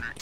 counter.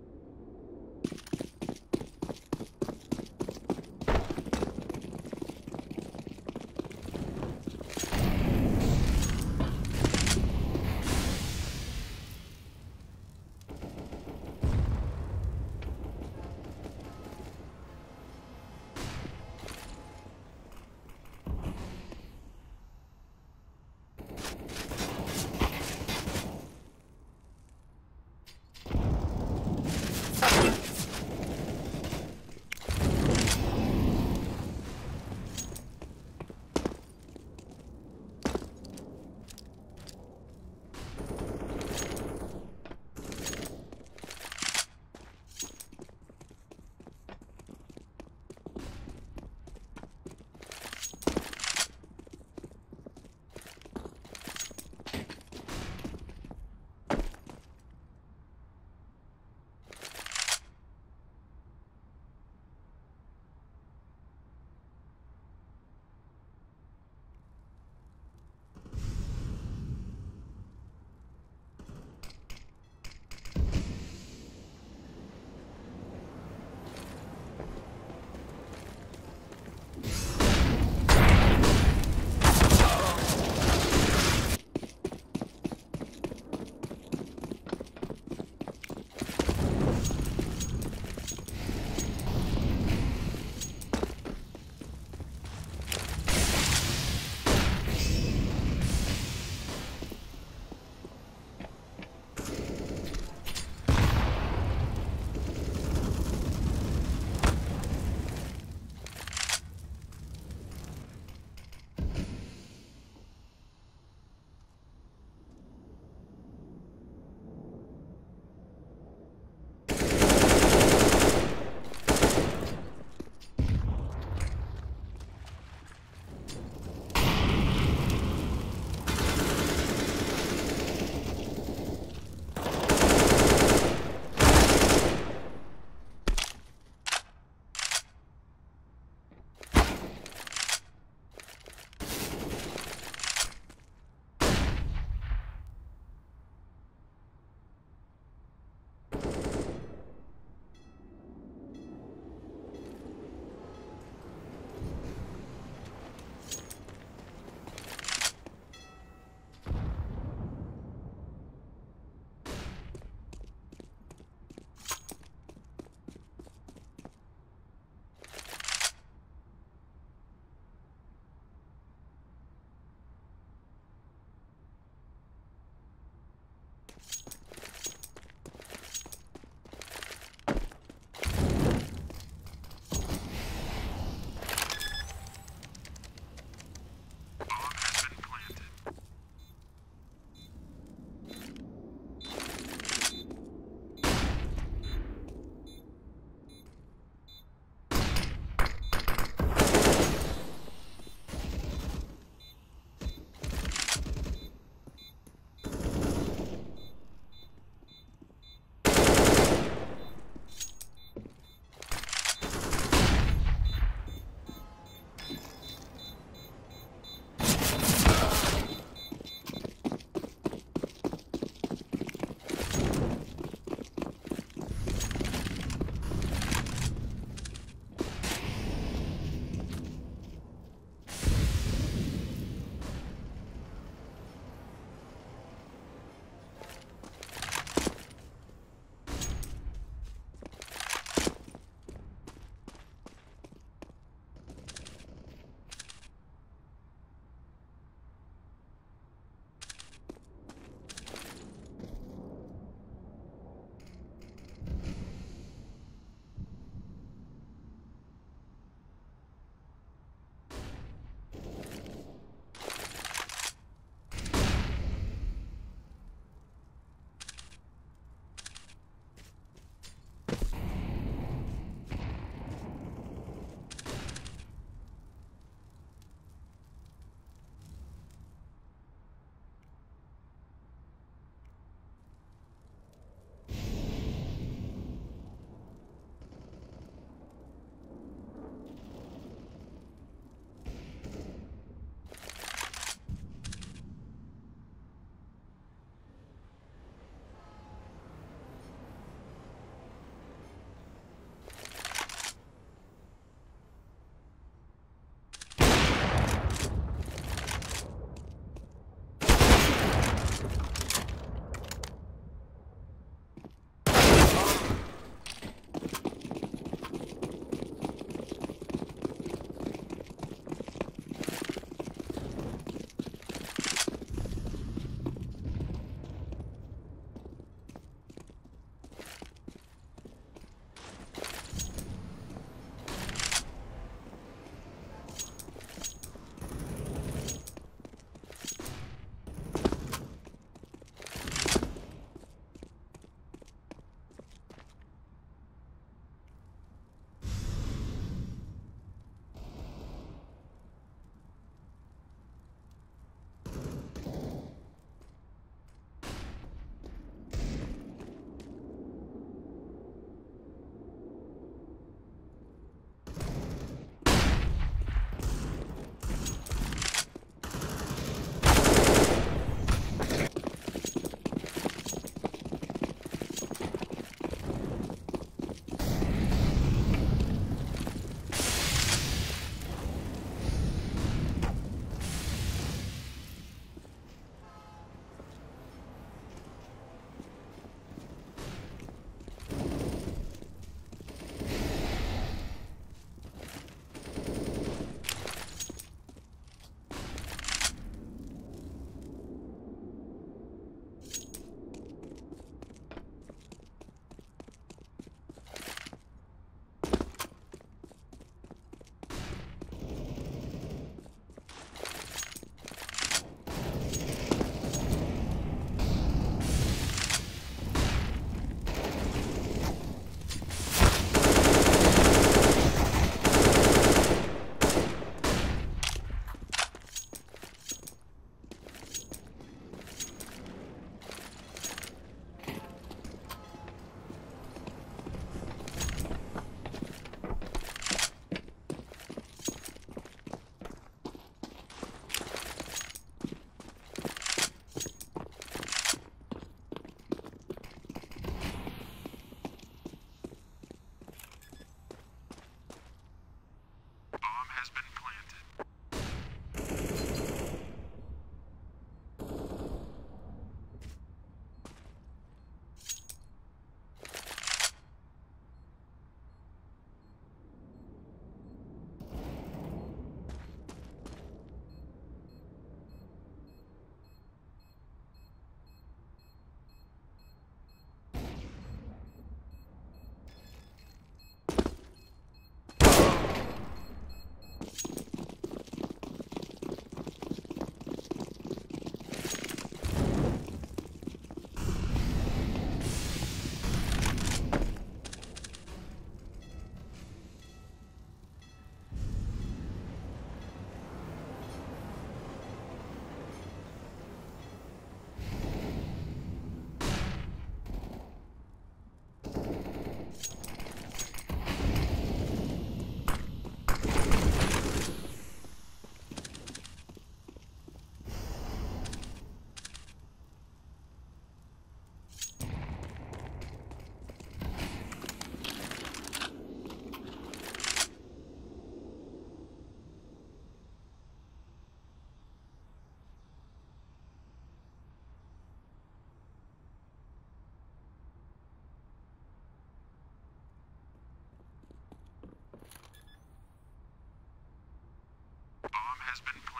Has been